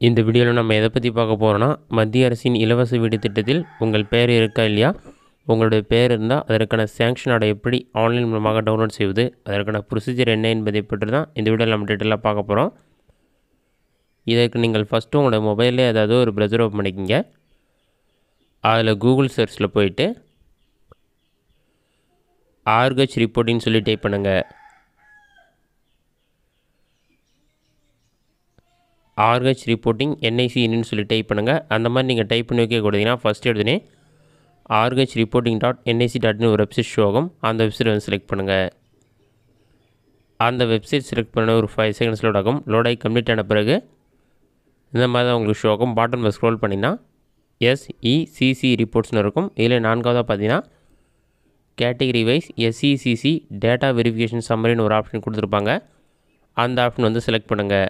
இந்த வீடியோவில் நம்ம எதை பற்றி பார்க்க போகிறோன்னா மத்திய அரசின் இலவச வீடு திட்டத்தில் உங்கள் பெயர் இருக்கா இல்லையா? உங்களுடைய பேர் இருந்தால் அதற்கான சேங்ஷன் ஆர்டர் எப்படி ஆன்லைன் மூலமாக டவுன்லோட் செய்வது அதற்கான ப்ரொசீஜர் என்ன என்பதை பற்றி தான் இந்த வீடியோவில் நம்ம டீட்டெயிலாக பார்க்க போகிறோம் இதற்கு நீங்கள் ஃபஸ்ட்டு உங்களோட மொபைலில் ஏதாவது ஒரு ப்ரௌசர் ஓப்பன் பண்ணிக்கிங்க. அதில் கூகுள் சர்ச்சில் போயிட்டு ஆர்கச் ரிப்போர்ட்டின்னு சொல்லி டைப் பண்ணுங்கள் ஆர்ஹெச் ரிப்போர்ட்டிங் என்ஐசின்னு சொல்லி டைப் பண்ணுங்கள் அந்த மாதிரி நீங்கள் டைப் பண்ணி வைக்க கொடுத்தீங்கன்னா ஃபஸ்ட் எடுத்துனே ஆர்ஹெச் ரிப்போர்ட்டிங் டாட் என்ஐசி டாட்னு ஒரு வெப்சைட் ஷோ ஆகும். அந்த வெப்சைட் வந்து செலக்ட் பண்ணுங்கள் அந்த வெப்சைட் செலக்ட் பண்ண ஒரு ஃபைவ் செகண்ட்ஸ் லோட் ஆகும். லோட் ஆகி கம்ப்ளீட் ஆன பிறகு இந்த மாதிரி தான் உங்களுக்கு ஷோ ஆகும். பாட்டமில் ஸ்க்ரோல் பண்ணிங்கன்னா எஸ்இசிசி ரிப்போர்ட்ஸ்னு இருக்கும். இதில் நான்காவதாக பார்த்தீங்கன்னா category wise SECC data verification சம்மரின்னு ஒரு ஆப்ஷன் கொடுத்துருப்பாங்க. அந்த ஆப்ஷன் வந்து செலக்ட் பண்ணுங்கள்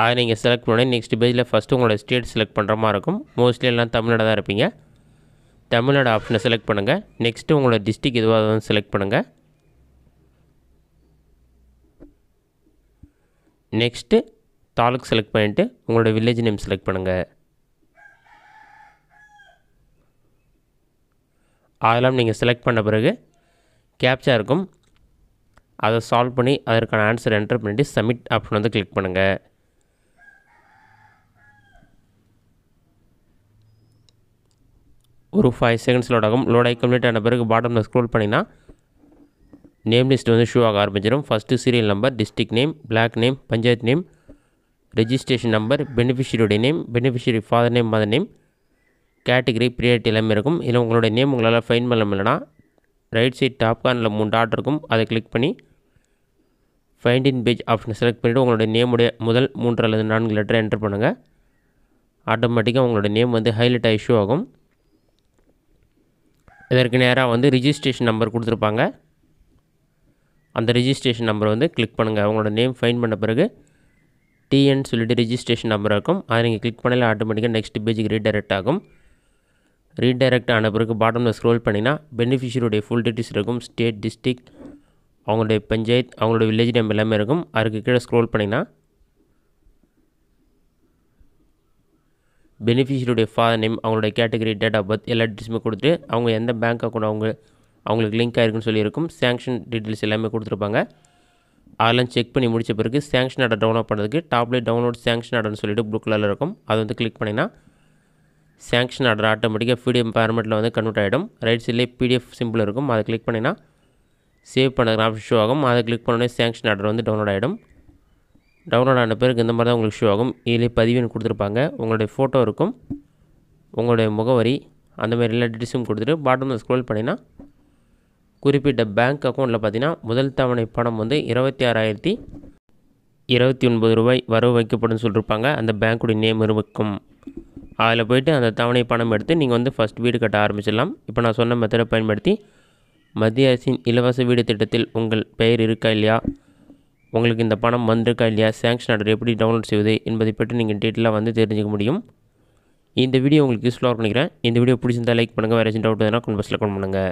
அதை நீங்கள் செலக்ட் பண்ணி நெக்ஸ்ட் பேஜில் ஃபஸ்ட்டு உங்களோட ஸ்டேட் செலக்ட் பண்ணுற மாதிரி இருக்கும். மோஸ்ட்லி எல்லாம் தமிழ்நாடு தான் இருப்பீங்க. தமிழ்நாடு ஆப்ஷனை செலக்ட் பண்ணுங்கள் நெக்ஸ்ட்டு உங்களோட டிஸ்ட்ரிக் எதுவாக வந்து செலக்ட் பண்ணுங்கள் நெக்ஸ்ட்டு தாலுக் செலக்ட் பண்ணிவிட்டு உங்களோட வில்லேஜ் நேம் செலக்ட் பண்ணுங்கள் அதெல்லாம் நீங்கள் செலக்ட் பண்ண பிறகு கேப்சா இருக்கும். அதை சால்வ் பண்ணி அதற்கான ஆன்சர் என்டர் பண்ணிவிட்டு சப்மிட் ஆப்ஷன் வந்து கிளிக் பண்ணுங்கள் ஒரு ஃபைவ் செகண்ட்ஸ் லோட் ஆகும். லோட் ஆகி கம்ப்ளீட் ஆன பிறகு பாட்டமில் ஸ்க்ரோல் பண்ணிங்கன்னா நேம் லிஸ்ட் வந்து ஷூ ஆக ஆரம்பிச்சிடும் first serial number district name block name panchayat name registration number பெனிஃபிஷரியுடைய name beneficiary father name mother name category priority எல்லாமே இருக்கும். இதில் உங்களுடைய நேம் உங்களால் ஃபைன் பண்ண முடியலனா ரைட் சைட் டாப் கார்னில் மூணு டாட் இருக்கும். அதை கிளிக் பண்ணி ஃபைண்ட் இன் பேஜ் ஆப்ஷனை செலக்ட் பண்ணிவிட்டு உங்களுடைய நேமுடைய முதல் மூன்று அல்லது நான்கு லெட்டரை என்டர் பண்ணுங்கள் ஆட்டோமேட்டிக்காக உங்களுடைய நேம் வந்து ஹைலைட் ஆகி ஆகும். இதற்கு நேராக வந்து ரிஜிஸ்ட்ரேஷன் நம்பர் கொடுத்துருப்பாங்க. அந்த ரிஜிஸ்ட்ரேஷன் நம்பர் வந்து கிளிக் பண்ணுங்கள் அவங்களோட நேம் ஃபைன் பண்ண பிறகு டிஎன் சொல்லிட்டு ரிஜிஸ்ட்ரேஷன் நம்பர் இருக்கும். அதை நீங்கள் கிளிக் பண்ணல ஆட்டோமேட்டிக்காக நெக்ஸ்ட் பேஜுக்கு ரீடைரக்ட் ஆகும். ரீடைரக்ட் ஆன பிறகு பாட்டமில் ஸ்க்ரோல் பண்ணினா பெனிஃபிஷியருடைய ஃபுல் டீட்டெயில்ஸ் இருக்கும். ஸ்டேட் டிஸ்ட்ரிக் அவங்களுடைய பஞ்சாயத் அவங்களோட வில்லேஜ் நேம் எல்லாமே இருக்கும். அதுக்கு கீழே ஸ்க்ரோல் பண்ணிங்கன்னா பெனிஃபிஷரியுடைய ஃபாதர் நேம் அவங்களுடைய கேட்டகரி டேட் ஆஃப் பர்த் எல்லா டீட்டெயில்ஸுமே கொடுத்துட்டு அவங்க எந்த பேங்க் அக்கௌண்ட் அவங்க அவங்களுக்கு லிங்க் ஆகிருக்குன்னு சொல்லியிருக்கும். சேங்ஷன் டீட்டெயில்ஸ் எல்லாமே கொடுத்துருப்பாங்க. அதெல்லாம் செக் பண்ணி முடித்த பிறகு சேங்ஷன் ஆர்டர் டவுன்லோட் பண்ணுறதுக்கு டாப்லேயே டவுன்லோட் சேங்ஷன் ஆர்டர்னு சொல்லிட்டு ப்ளூ கலரில் இருக்கும். அதை வந்து கிளிக் பண்ணிங்கன்னா சேங்ஷன் ஆர்டர் ஆட்டோமேட்டிக்காக பிடிஎஃப் ஃபார்மெட்டில் வந்து கன்வெர்ட் ஆகிடும் ரைட் சைட்லேயே பிடிஎஃப் சிம்பிள் இருக்கும். அதை கிளிக் பண்ணிங்கன்னா சேவ் பண்ணுறதுக்கு ஆப்ஷன் ஷோ ஆகும். அதை கிளிக் பண்ணோடனே சேங்ஷன் ஆர்டர் வந்து டவுன்லோட் ஆகிடும் டவுன்லோட் ஆன பிறகு இந்த மாதிரி தான் உங்களுக்கு ஷோ ஆகும். இதிலே பதிவுன்னு கொடுத்துருப்பாங்க. உங்களுடைய ஃபோட்டோ இருக்கும். உங்களுடைய முகவரி அந்த மாதிரி எல்லா டீட்டெயில்ஸும் கொடுத்துட்டு பாட்டமில் ஸ்க்ரோல் பண்ணினா குறிப்பிட்ட பேங்க் அக்கௌண்ட்டில் பார்த்தீங்கன்னா முதல் தவணை பணம் வந்து இருபத்தி ஆறாயிரத்தி இருபத்தி ஒன்பது ரூபாய் வரவு வைக்கப்படும் சொல்லியிருப்பாங்க அந்த பேங்க்குடைய நேம் இருக்கும். அதில் போய்ட்டு அந்த தவணை பணம் எடுத்து நீங்கள் வந்து ஃபஸ்ட் வீடு கட்ட ஆரம்பிச்சிடலாம். இப்போ நான் சொன்ன மெத்தடை பயன்படுத்தி மத்திய அரசின் இலவச வீடு திட்டத்தில் உங்கள் பெயர் இருக்கா இல்லையா? உங்களுக்கு இந்த பணம் வந்திருக்கா இல்லையா? சேங்ஷன் ஆர்டர் எப்படி டவுன்லோட் செய்வது என்பதை பற்றி நீங்கள் டீட்டெயிலாக வந்து தெரிஞ்சுக்க முடியும். இந்த வீடியோ உங்களுக்கு யூஸ்ஃபுல்லாக நினைக்கிறேன். இந்த வீடியோ பிடிச்சிருந்தால் லைக் பண்ணுங்கள் வேறு ஏதாச்சும் டவுட் எதுனா கமெண்ட் பாக்ஸில் கமெண்ட் பண்ணுங்கள்